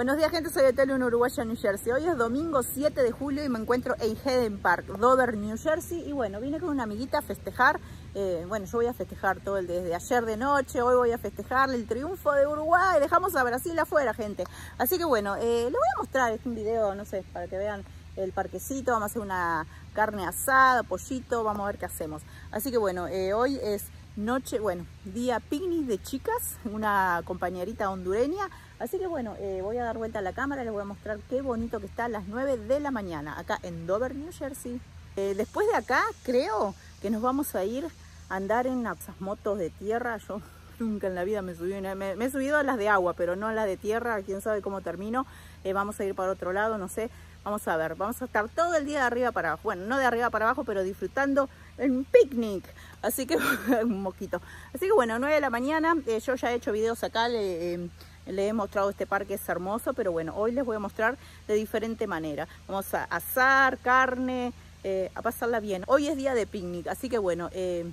Buenos días gente, soy Etelio en Uruguaya, New Jersey. Hoy es domingo 7 de julio y me encuentro en Hayden Park, Dover, New Jersey. Y bueno, vine con una amiguita a festejar. Eh, bueno, yo voy a festejar todo el desde ayer de noche. Hoy voy a festejar el triunfo de Uruguay. Dejamos a Brasil afuera, gente. Así que bueno, eh, les voy a mostrar este un video, no sé, para que vean el parquecito. Vamos a hacer una carne asada, pollito, vamos a ver qué hacemos. Así que bueno, eh, hoy es noche, bueno, día picnic de chicas, una compañerita hondureña. Así que bueno, eh, voy a dar vuelta a la cámara les voy a mostrar qué bonito que está a las 9 de la mañana, acá en Dover, New Jersey. Eh, después de acá, creo que nos vamos a ir a andar en esas motos de tierra. Yo nunca en la vida me subí, me, he subido a las de agua, pero no a las de tierra, quién sabe cómo termino. Eh, vamos a ir para otro lado, no sé. Vamos a ver, vamos a estar todo el día de arriba para abajo. Bueno, no de arriba para abajo, pero disfrutando un picnic. Así que, un moquito. Así que bueno, 9 de la mañana. Yo ya he hecho videos acá, le, eh, le, he mostrado este parque, es hermoso. Pero bueno, hoy les voy a mostrar de diferente manera. Vamos a asar carne, eh, a pasarla bien. Hoy es día de picnic, así que bueno, eh,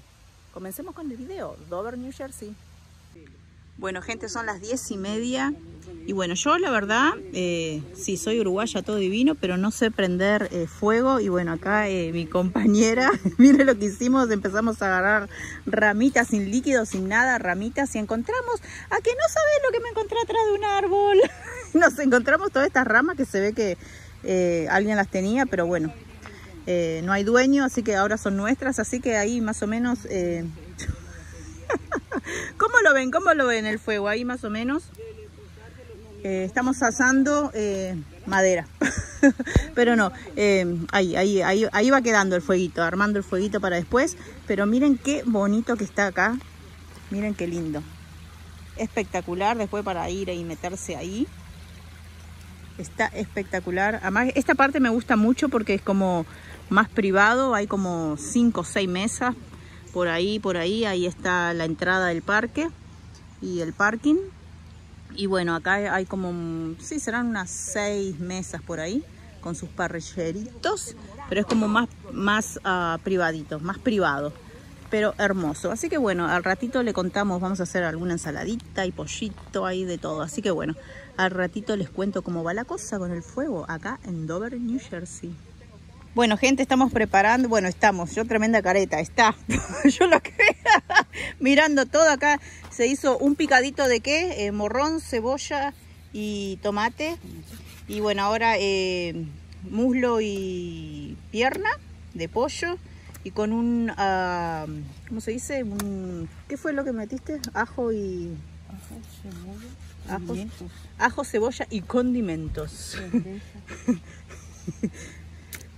comencemos con el video. Dover, New Jersey. Bueno, gente, son las diez y media. Y bueno, yo la verdad, eh, sí, soy uruguaya, todo divino, pero no sé prender eh, fuego. Y bueno, acá eh, mi compañera, mire lo que hicimos, empezamos a agarrar ramitas sin líquido, sin nada, ramitas. Y encontramos, a que no sabes lo que me encontré atrás de un árbol. Nos encontramos todas estas ramas que se ve que eh, alguien las tenía, pero bueno, eh, no hay dueño, así que ahora son nuestras. Así que ahí más o menos... ¿Cómo lo ven? ¿Cómo lo ven el fuego? Ahí más o menos. Eh, estamos asando eh, madera. Pero no, eh, ahí, ahí, ahí, ahí va quedando el fueguito, armando el fueguito para después. Pero miren qué bonito que está acá. Miren qué lindo. Espectacular después para ir y meterse ahí. Está espectacular. Además, esta parte me gusta mucho porque es como más privado. Hay como 5 o 6 mesas por ahí, por ahí, ahí está la entrada del parque y el parking. Y bueno, acá hay como, sí, serán unas seis mesas por ahí con sus parrilleritos, pero es como más, más uh, más privado, pero hermoso. Así que bueno, al ratito le contamos, vamos a hacer alguna ensaladita y pollito ahí de todo. Así que bueno, al ratito les cuento cómo va la cosa con el fuego acá en Dover, New Jersey. Bueno, gente, estamos preparando, bueno, estamos, yo tremenda careta, está, yo lo que mirando todo acá, se hizo un picadito de qué, eh, morrón, cebolla y tomate, y bueno, ahora eh, muslo y pierna de pollo, y con un, uh, ¿cómo se dice? Un, ¿Qué fue lo que metiste? Ajo y... Ajo, cebolla, ajo, ajo cebolla y condimentos.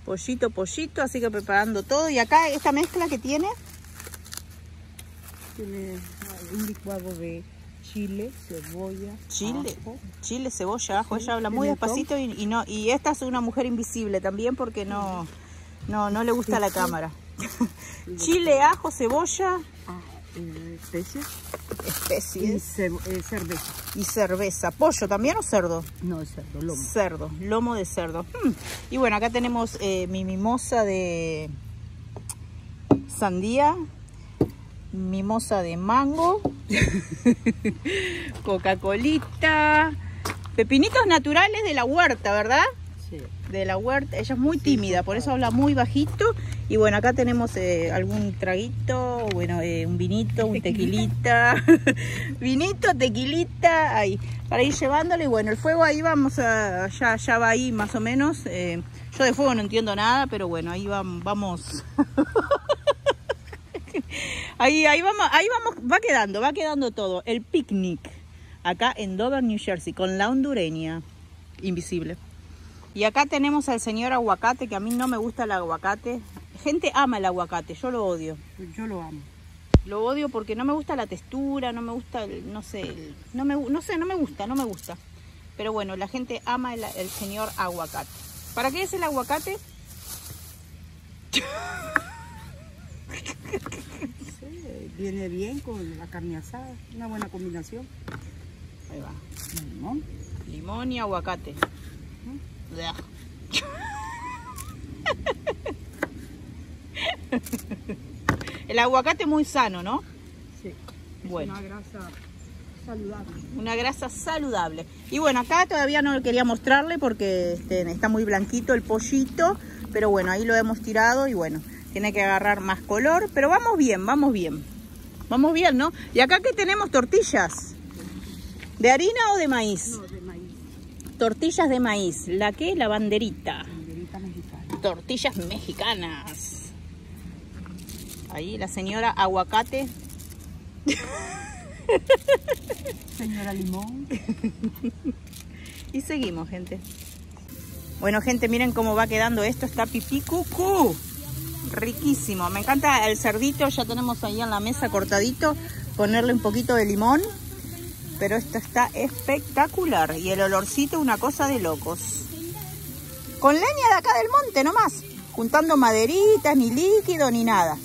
pollito, pollito, así que preparando todo. Y acá esta mezcla que tiene. Tiene un licuado de chile, cebolla, chile, ajo. chile, cebolla, ajo. Sí, Ella habla muy despacito y, y no y esta es una mujer invisible también porque no no no le gusta la cámara. chile, ajo, cebolla, Ah, eh, especies y especies ce- eh, cerveza. y cerveza. Pollo también o cerdo. No, cerdo, lomo. Cerdo, lomo de cerdo. Hmm. Y bueno, acá tenemos eh, mi mimosa de sandía, mimosa de mango, Coca-Colita, pepinitos naturales de la huerta, ¿verdad? De la huerta. Ella es muy tímida, por eso habla muy bajito. Y bueno, acá tenemos eh, algún traguito, bueno, eh, un vinito, un tequilita. vinito, tequilita, ahí, para ir llevándole. Y bueno, el fuego ahí vamos a, ya, ya va ahí más o menos. Eh, yo de fuego no entiendo nada, pero bueno, ahí vam- vamos. ahí, ahí vamos, ahí vamos, va quedando, va quedando todo. El picnic, acá en Dover, New Jersey, con la hondureña, invisible. Y acá tenemos al señor aguacate, que a mí no me gusta el aguacate. Gente ama el aguacate, yo lo odio. Yo lo amo. Lo odio porque no me gusta la textura, no me gusta, el, no sé, el- no me, no sé, no me gusta, no me gusta. Pero bueno, la gente ama el, el señor aguacate. ¿Para qué es el aguacate? Sí, viene bien con la carne asada. Una buena combinación. Ahí va. ¿no? Limón y aguacate. El aguacate muy sano, ¿no? Sí. Es Bueno. una grasa saludable. Una grasa saludable. Y bueno, acá todavía no lo quería mostrarle porque este, está muy blanquito el pollito. Pero bueno, ahí lo hemos tirado y bueno, tiene que agarrar más color. Pero vamos bien, vamos bien. Vamos bien, ¿no? Y acá que tenemos tortillas. ¿De harina o de maíz? No, de maíz, Tortillas de maíz. ¿La qué? La banderita. banderita mexicana. Tortillas mexicanas. Ahí la señora aguacate. Señora Limón. Y seguimos, gente. Bueno, gente, miren cómo va quedando esto. Está pipí cucú. Riquísimo. Me encanta el cerdito. Ya tenemos ahí en la mesa cortadito. Ponerle un poquito de limón. Pero esto está espectacular. Y el olorcito, una cosa de locos. Con leña de acá del monte nomás. Juntando maderitas, ni líquido, ni nada.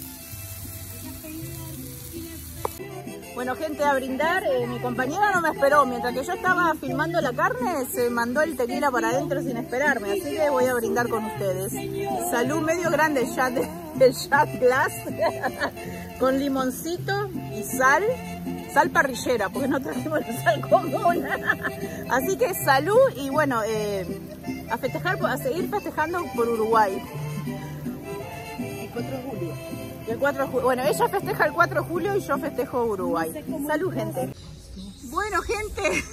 Bueno, gente, a brindar. Eh, mi compañera no me esperó. Mientras que yo estaba filmando la carne, se mandó el tequila para adentro sin esperarme. Así que voy a brindar con ustedes. Salud medio grande el shot, el shot glass. con limoncito y sal. Sal parrillera, porque no trajimos la sal común. Así que salud y bueno, eh, a festejar, a seguir festejando por Uruguay. El 4 de julio. El 4 de julio. Bueno, ella festeja el 4 de julio y yo festejo Uruguay. Salud, gente. Bueno, gente.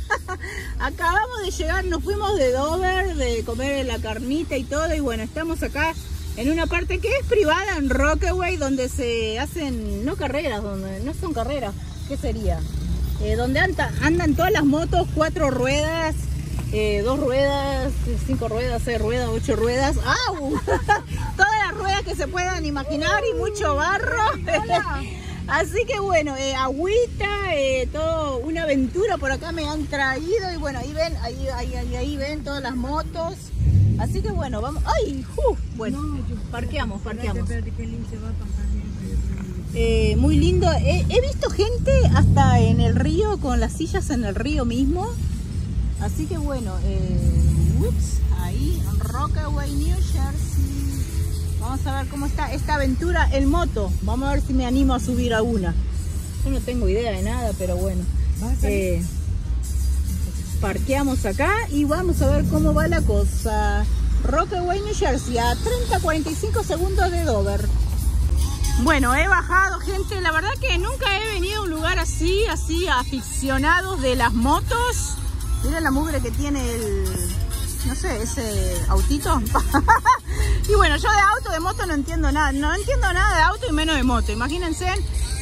Acabamos de llegar, nos fuimos de Dover, de comer la carnita y todo. Y bueno, estamos acá en una parte que es privada en Rockaway, donde se hacen, no carreras, donde no son carreras, ¿qué sería? Eh, donde anda- andan todas las motos, cuatro ruedas, eh, dos ruedas, cinco ruedas, seis ruedas, ocho ruedas. ¡Au! Todas las ruedas que se puedan imaginar y mucho barro. Así que bueno, eh, agüita, eh, todo, una aventura por acá me han traído y bueno, ahí ven, ahí, ahí, ahí, ahí ven todas las motos. Así que bueno, vamos. ¡Ay! ¡Uf! bueno, parqueamos, parqueamos. Espérate, espérate, que Lin se va a pasar bien. Eh, muy lindo. He, he visto gente hasta en el río, con las sillas en el río mismo. Así que bueno, eh, ups, ahí, Rockaway, New Jersey. Vamos a ver cómo está esta aventura en moto. Vamos a ver si me animo a subir a una. Yo no tengo idea de nada, pero bueno. Eh, parqueamos acá y vamos a ver cómo va la cosa. Rockaway, New Jersey, a 30-45 segundos de Dover. Bueno, he bajado, gente. La verdad que nunca he venido a un lugar así, así, aficionados de las motos. Miren la mugre que tiene el, no sé, ese autito. y bueno, yo de auto, de moto no entiendo nada. No entiendo nada de auto y menos de moto. Imagínense,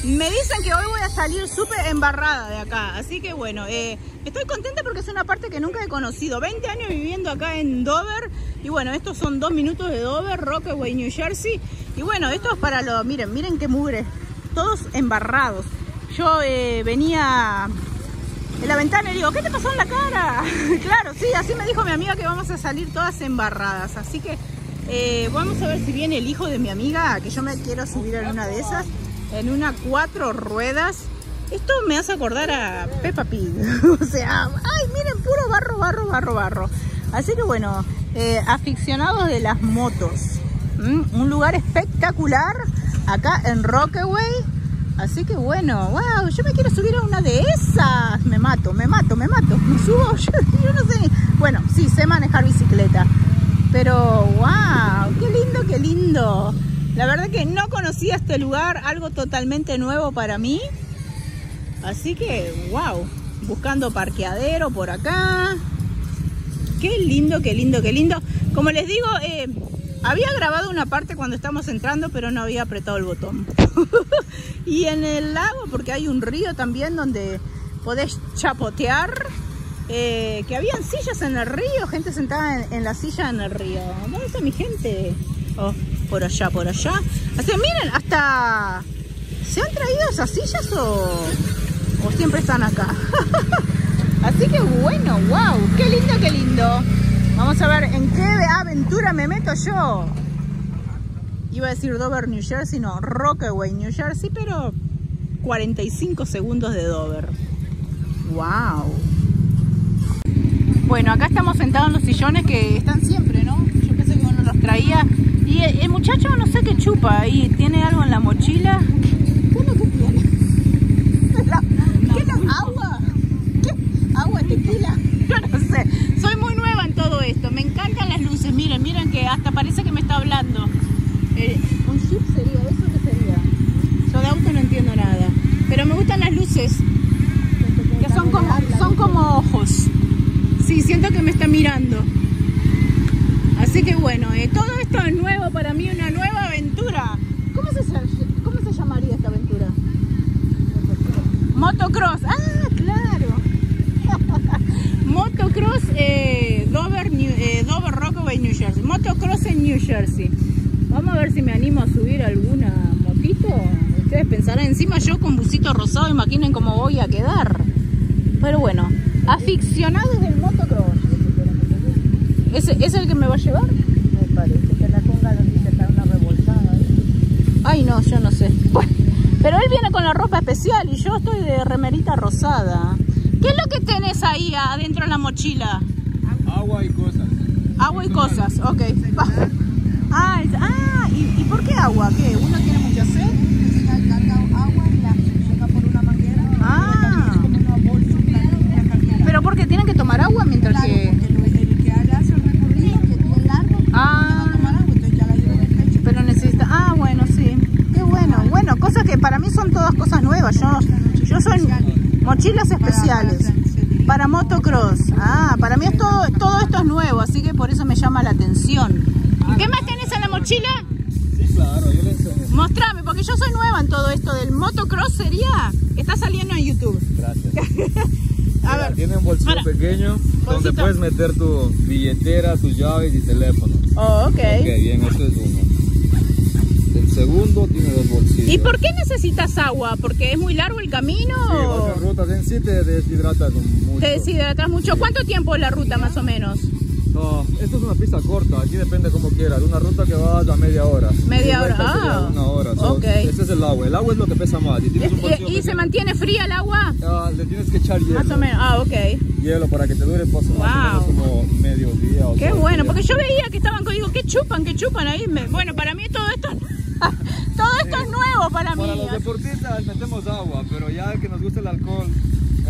me dicen que hoy voy a salir súper embarrada de acá. Así que bueno, eh, estoy contenta porque es una parte que nunca he conocido. 20 años viviendo acá en Dover. Y bueno, estos son dos minutos de Dover, Rockaway, New Jersey. Y bueno, esto es para los, miren, miren qué mugre. Todos embarrados. Yo eh, venía en la ventana y digo, ¿qué te pasó en la cara? claro, sí, así me dijo mi amiga que vamos a salir todas embarradas. Así que eh, vamos a ver si viene el hijo de mi amiga, que yo me quiero subir en una de esas, en una cuatro ruedas. Esto me hace acordar a Peppa Pig. o sea, ay, miren, puro barro, barro, barro, barro. Así que bueno, eh, aficionados de las motos. Un lugar espectacular acá en Rockaway. Así que bueno, wow, yo me quiero subir a una de esas. Me mato, me mato, me mato. Me subo, yo, no sé. Bueno, sí, sé manejar bicicleta. Pero wow, qué lindo, qué lindo. La verdad que no conocía este lugar, algo totalmente nuevo para mí. Así que wow, buscando parqueadero por acá. Qué lindo, qué lindo, qué lindo. Como les digo, eh, había grabado una parte cuando estamos entrando, pero no había apretado el botón. y en el lago, porque hay un río también donde podés chapotear, eh, que habían sillas en el río, gente sentada en, la silla en el río. ¿Dónde está mi gente? Oh, por allá, por allá. Que miren, hasta... ¿Se han traído esas sillas o siempre están acá? Así que bueno, wow, qué lindo, qué lindo. Vamos a ver en qué aventura me meto yo iba a decir Dover, New Jersey, no, Rockaway, New Jersey, pero 45 segundos de Dover. ¡Wow! Bueno, acá estamos sentados en los sillones que están siempre, ¿no? Yo pensé que uno los traía. Y el muchacho no sé qué chupa y tiene algo en la mochila. ¿Qué es lo que tiene? ¿Qué es lo, ¿Agua? ¿Qué? ¿Agua, tequila? Yo no sé. Soy muy nueva en todo esto. Me encantan las luces. Miren, miren que hasta parece que me está hablando. ¿Un jeep sería eso? ¿Qué sería? Yo de auto no entiendo nada. Pero me gustan las luces. Que son como, son como ojos. Sí, siento que me está mirando. Así que bueno, eh, todo esto es nuevo para mí, una nueva aventura. ¿Cómo se, cómo se llamaría esta aventura? Motocross. Ah, claro. Motocross eh, Dover, eh, Dover Rockaway, New Jersey. Motocross en New Jersey. Vamos a ver si me animo a subir alguna motito. Ustedes pensarán, encima yo con busito rosado, imaginen cómo voy a quedar. Pero bueno, aficionados del motocross. ¿Ese es el que me va a llevar? Me parece que la conga no dice está una revoltada. ¿eh? Ay, no, yo no sé. Bueno, pero él viene con la ropa especial y yo estoy de remerita rosada. ¿Qué es lo que tenés ahí adentro de la mochila? Agua y cosas. Agua y cosas, ok. Ah, es- ah ¿y, y por qué agua? ¿Qué? ¿Uno tiene mucha sed? Necesita carga agua y la llega por una manguera. Ah. Pero porque tienen que tomar agua mientras Claro, que... porque lo- el que hace el recorrido, que es bien largo, Ah. no tomar agua, entonces ya la lleva en el pecho. Pero necesita... Ah, bueno, sí. Qué bueno. Bueno, cosas que para mí son todas cosas nuevas. Yo, yo soy mochilas especiales. Para motocross. Ah, para mí es todo, todo esto es nuevo, así que por eso me llama la atención. ¿Y qué más tenés en la mochila? Claro, yo le enseño. Mostrame, porque yo soy nueva en todo esto del motocross, ¿sería? Está saliendo en YouTube. Gracias. A Mira, ver. Tiene un bolsillo pequeño donde puedes meter tu billetera, tus llaves y teléfono. Oh, ok. Ok, bien, eso es uno. El segundo tiene dos bolsillos. ¿Y por qué necesitas agua? ¿Porque es muy largo el camino? Sí, en rutas en sí te deshidratas mucho. ¿Te deshidratas mucho? ¿Cuánto tiempo es la ruta más o menos? No, esto es una pista corta, aquí depende como quieras. Una ruta que vas a media hora. Media hora, ah. Una hora. So, Ok. Ese es el agua. El agua es lo que pesa más. Y, tienes un ¿Y, y se pequeño, mantiene fría el agua? ah, le tienes que echar hielo. Más o menos. Ah, ok. Hielo para que te dure pues, más o Wow. menos como medio día o Qué bueno, porque yo veía que estaban conmigo, ¿qué chupan? ¿Qué chupan ahí? Me- Bueno, para mí todo esto, todo esto es nuevo para mí. Para los deportistas metemos agua, pero ya que nos gusta el alcohol.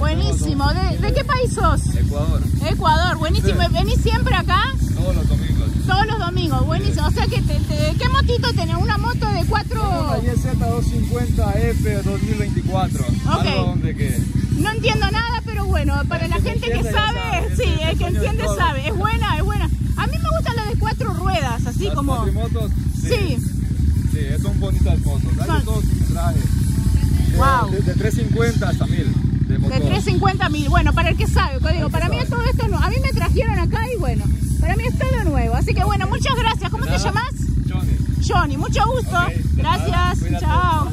Buenísimo. ¿De, de qué país sos? Ecuador, Ecuador, buenísimo. Sí. ¿Venís siempre acá? todos los domingos. Todos los domingos, buenísimo. O sea que, te, te- ¿qué motito tenés? ¿Una moto de cuatro? Una YZ 250F 2024. Ok. Algo donde que. No entiendo nada, pero bueno, para El la gente que sabe, sabe, sí, el que entiende sabe. Es buena, es buena. A mí me gustan las de cuatro ruedas, así las como... cuatrimotos, Sí. Sí, son bonitas fotos. Hay Son- todos sus trajes. De, Wow. de, de 350 hasta 1000 de De motor. 350 mil. Bueno, para el que sabe, digo, para mí es todo esto nuevo. A mí me trajeron acá y bueno, para mí es todo nuevo. Así que bueno, muchas gracias. ¿Cómo te llamas? Johnny. Johnny, mucho gusto. Gracias. Chao.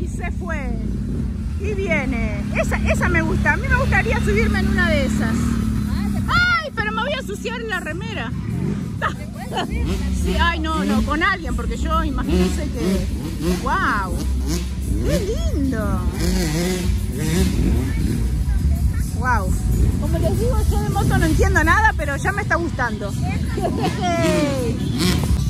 Y se fue. Y viene. Esa, esa me gusta. A mí me gustaría subirme en una de esas. ¡Ay! Pero me voy a ensuciar la remera. Sí, ay, no, no, con alguien, porque yo imagínense que. ¡Wow! ¡Qué lindo! ¡Wow! Como les digo, yo de moto no entiendo nada, pero ya me está gustando.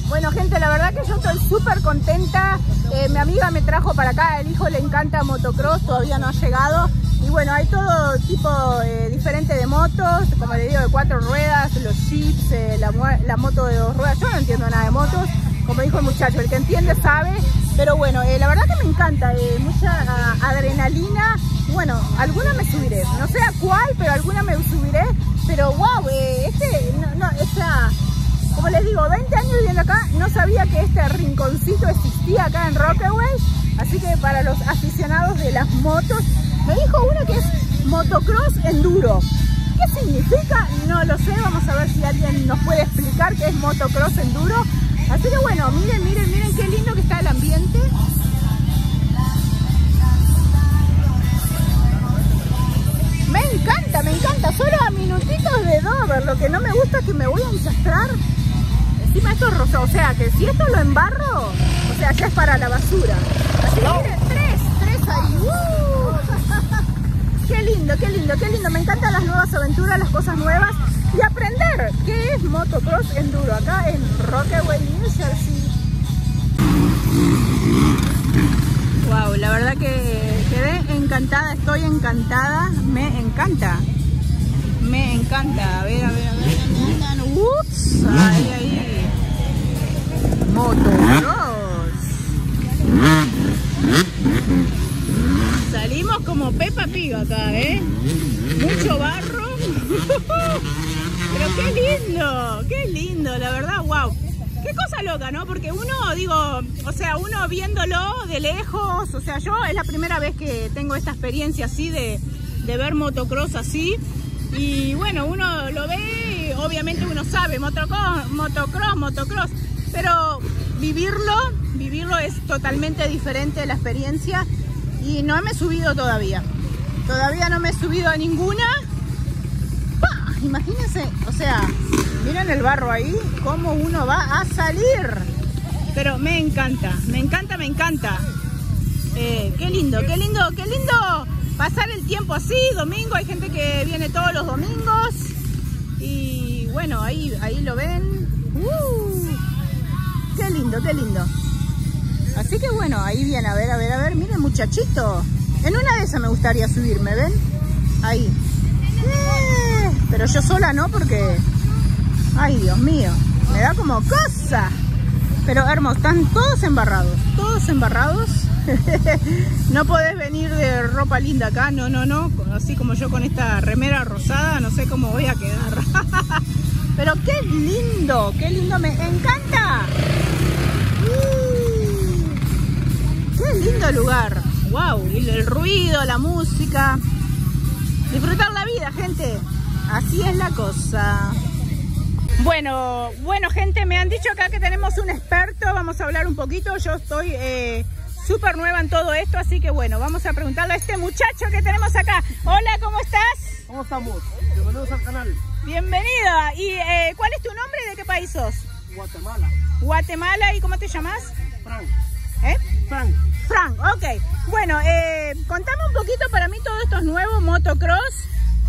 Bueno, gente, la verdad que yo estoy súper contenta. Eh, mi amiga me trajo para acá, el hijo le encanta motocross, todavía no ha llegado. Y bueno, hay todo tipo eh, diferente de motos, como le digo, de cuatro ruedas, los jeeps, eh, la, moto de dos ruedas. Yo no entiendo nada de motos, como dijo el muchacho, el que entiende sabe. Pero bueno, eh, la verdad que me encanta, mucha ah, adrenalina. Bueno, alguna me subiré, no sé a cuál, pero alguna me subiré. Pero wow, este, no, no, esta, como les digo, 20 años viviendo acá, no sabía que este rinconcito existía acá en Rockaway. Así que para los aficionados de las motos, me dijo uno que es motocross enduro. ¿Qué significa? No lo sé, vamos a ver si alguien nos puede explicar qué es motocross enduro. Así que bueno, miren, miren, miren qué lindo que está el ambiente. Me encanta, me encanta. Solo a minutitos de Dover. Lo que no me gusta es que me voy a ensastrar. Encima esto es rosa. O sea que si esto lo embarro, o sea, ya es para la basura. Así que miren, tres, tres ahí. ¡Uh! Qué lindo, qué lindo, qué lindo. Me encantan las nuevas aventuras, las cosas nuevas. Y aprender qué es motocross enduro acá en Rockaway, New Jersey. Wow, la verdad que, que quedé encantada, estoy encantada, me encanta. Me encanta. A ver, a ver, a ver. Ups, ahí, ahí. Motocross. Salimos como Pepa Pig acá, ¿eh? Mucho barro. Pero qué lindo, qué lindo, la verdad, wow. Qué cosa loca, ¿no? Porque uno, digo, o sea, uno viéndolo de lejos, o sea, yo es la primera vez que tengo esta experiencia así de, de ver motocross así. Y bueno, uno lo ve, obviamente uno sabe, motocross, motocross, motocross, pero vivirlo, vivirlo es totalmente diferente la experiencia y no me he subido todavía. Todavía no me he subido a ninguna. Imagínense, o sea, miren el barro ahí, cómo uno va a salir. Pero me encanta, me encanta, me encanta. Eh, qué lindo, qué lindo, qué lindo pasar el tiempo así, domingo, hay gente que viene todos los domingos y bueno, ahí, ahí lo ven. ¡Uh! qué lindo, qué lindo. Así que bueno, ahí viene, a ver, a ver, a ver, miren muchachito. En una de esas me gustaría subirme, ¿ven? Ahí. Eh, pero yo sola no, porque... Ay, Dios mío, me da como cosa. Pero hermoso, están todos embarrados, todos embarrados. no podés venir de ropa linda acá, no, no, no. Así como yo con esta remera rosada, no sé cómo voy a quedar. Pero qué lindo, qué lindo, me encanta. Qué lindo lugar. Wow, y el ruido, la música. Disfrutar la vida, gente. Así es la cosa. Bueno, bueno gente, me han dicho acá que tenemos un experto, vamos a hablar un poquito, yo estoy eh, súper nueva en todo esto, así que bueno, vamos a preguntarle a este muchacho que tenemos acá. Hola, ¿cómo estás? ¿Cómo estamos? Bienvenidos al canal. Bienvenida. ¿Y eh, cuál es tu nombre y de qué país sos? Guatemala. Guatemala, ¿y cómo te llamas? Frank. ¿Eh? Frank. Frank, ok. Bueno, eh, contame un poquito para mí todo esto es nuevo, motocross.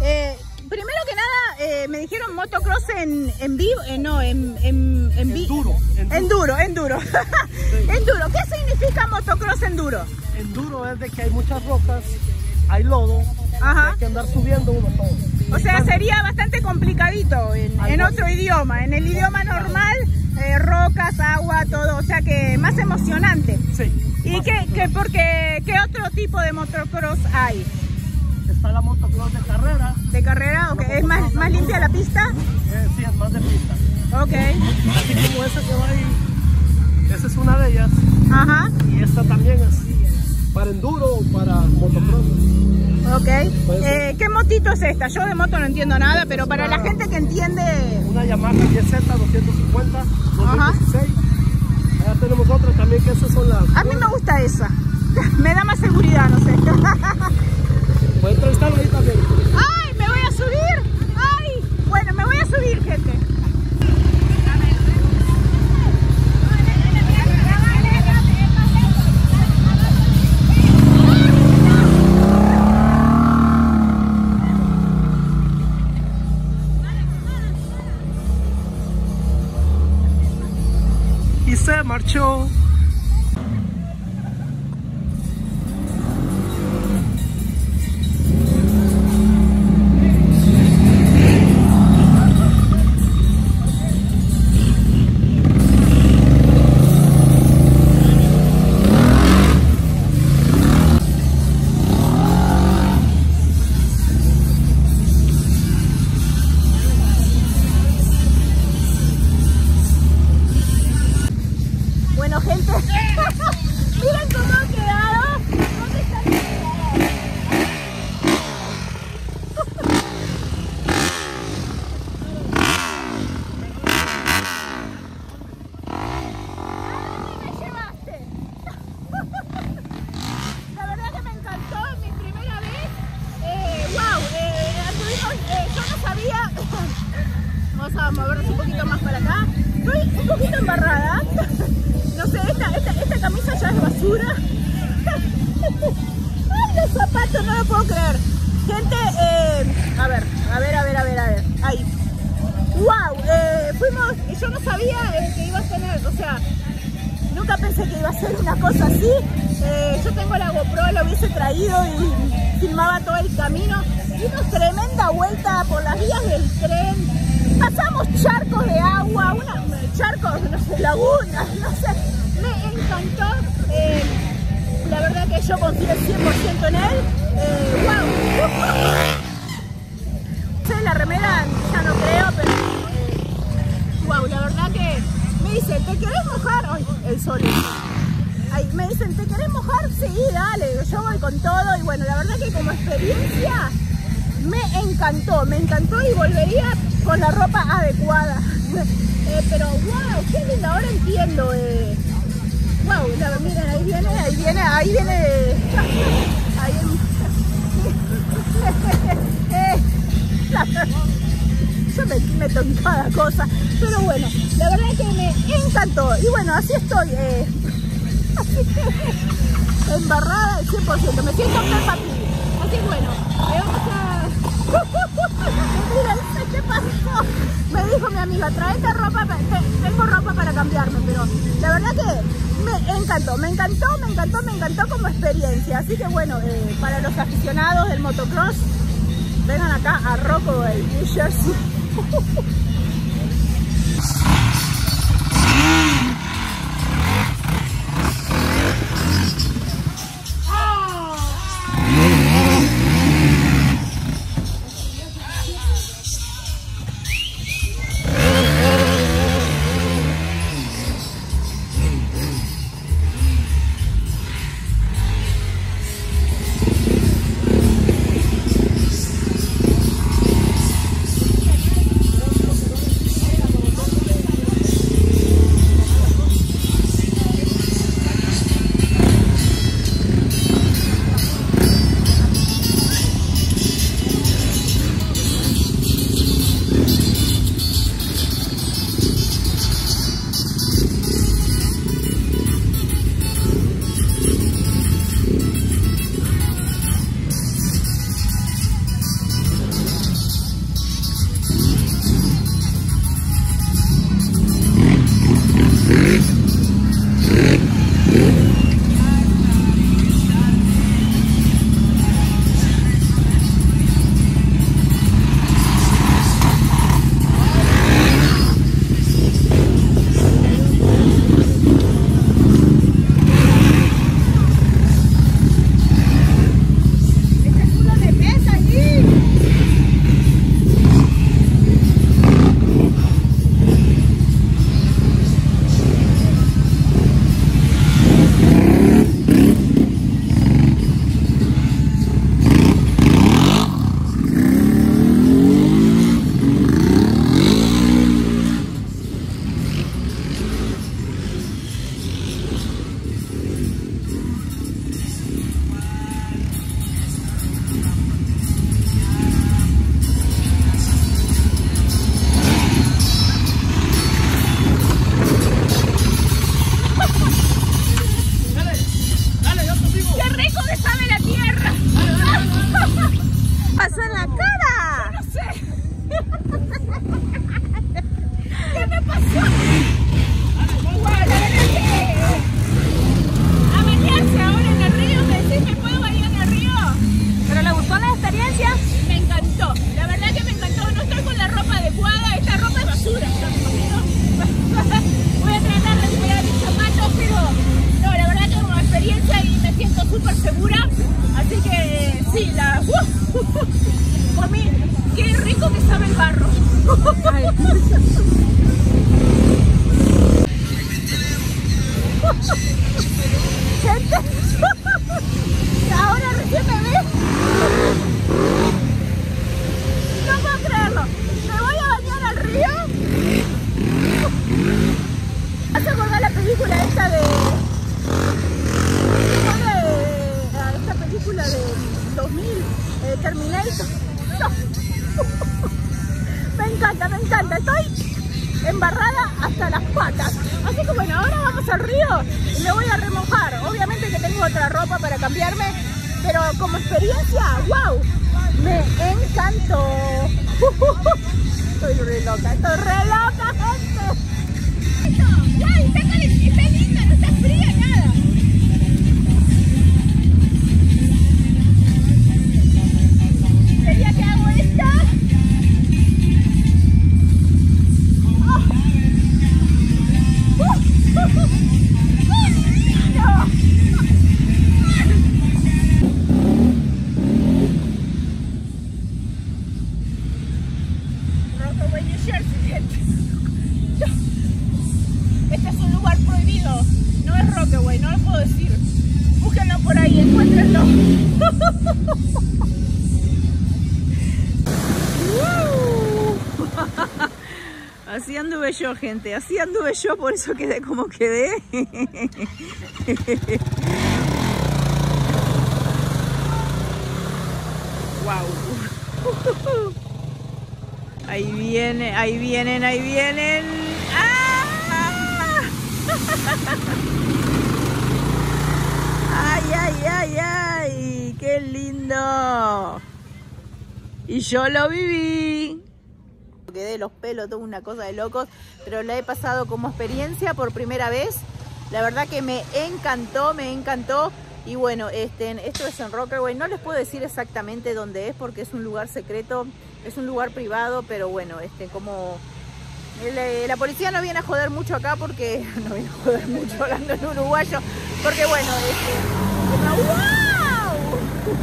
Eh, primero que nada, eh, me dijeron motocross en, en vivo, eh, no, en, en, en vi- Enduro, enduro. Enduro, enduro. enduro. ¿Qué significa motocross enduro? Enduro es de que hay muchas rocas, hay lodo, Ajá. hay que andar subiendo uno todo. O sea, sería bastante complicadito en, en otro idioma. En el idioma normal, eh, rocas, agua, todo. O sea que más emocionante. Sí. ¿Y qué, qué, porque, qué otro tipo de motocross hay? Está la motocross de carrera. ¿De carrera? ok. ¿Es más, más limpia la pista? eh, sí, es más de pista. Ok. Así como esa que va ahí. Esa es una de ellas. Ajá. Y esta también es para enduro o para motocross. Ok. Eh, ¿Qué motito es esta? Yo de moto no entiendo nada, pero para la gente que entiende... Una Yamaha 10Z 250, Ajá. 2016. Allá tenemos otra también que esas son las... A mí me gusta esa. Me da más seguridad, no sé. Pueden entrevistarlo ahí también. ¡Ay, me voy a subir! ¡Ay! Bueno, me voy a subir, gente. Marchó. Sabía eh, que iba a tener, o sea, nunca pensé que iba a ser una cosa así. Eh, yo tengo la GoPro, lo hubiese traído y filmaba todo el camino. Dimos tremenda vuelta por las vías del tren. Pasamos charcos de agua, una, charcos, no sé, lagunas, no sé. Me encantó. Eh, la verdad que yo confío 100% en él. Eh, ¡Wow! la remera verdad que me dicen, ¿te querés mojar? Ay, el sol. Ay, me dicen, ¿te querés mojar? Sí, dale, yo voy con todo y bueno, la verdad que como experiencia me encantó, me encantó y volvería con la ropa adecuada. Eh, pero wow, qué lindo, ahora entiendo. Eh. Wow, la, miren, ahí viene, ahí viene, ahí viene. Ahí viene. Yo me meto en cada cosa, pero bueno, la verdad es que me encantó. Y bueno, así estoy, eh, embarrada al 100%, me siento Peppa Así que bueno. Mira, ¿qué pasó? Me dijo mi amiga, traete ropa, tengo ropa para cambiarme, pero la verdad que me encantó, me encantó, me encantó, me encantó como experiencia. Así que bueno, eh, para los aficionados del motocross, vengan acá a Rockaway, New Jersey. フフフ。Estoy re loca, estoy re loca, gente. ¡Ay, gente. Así anduve yo, por eso quedé como quedé. wow. Ahí viene, ahí vienen, ahí vienen. ¡Ay, ay, ay, ay! ¡Qué lindo! Y yo lo viví. Quedé los pelos, toda una cosa de locos, pero la he pasado como experiencia por primera vez. La verdad que me encantó, me encantó. Y bueno, este, esto es en Rockaway. No les puedo decir exactamente dónde es porque es un lugar secreto, es un lugar privado, pero bueno, este, como eh, la policía no viene a joder mucho acá porque no viene a joder mucho hablando en uruguayo, porque bueno, este,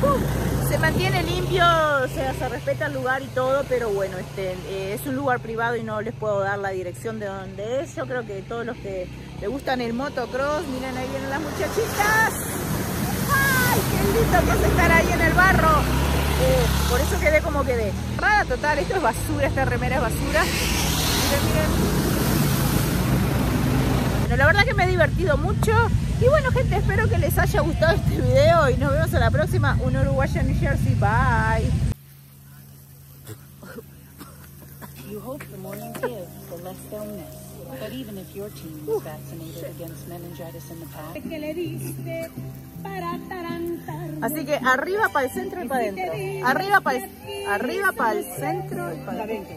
¡wow! Se mantiene limpio, o sea, se respeta el lugar y todo, pero bueno, este, eh, es un lugar privado y no les puedo dar la dirección de dónde es. Yo creo que todos los que le gustan el motocross, miren ahí vienen las muchachitas. ¡Ay, qué lindo que es estar ahí en el barro! Eh, por eso quedé como quedé. Rara total, esto es basura, esta remera es basura. Miren, miren. Bueno, la verdad que me he divertido mucho. Y bueno, gente, espero que les haya gustado este video y nos vemos en la próxima. Un uruguayo New Jersey. Bye. You hope the more you give, the less they'll miss. But even if your team was vaccinated against meningitis in the past, que le diste para tarantar. Así que arriba para el centro y para adentro. Arriba para el, arriba para el centro y para adentro.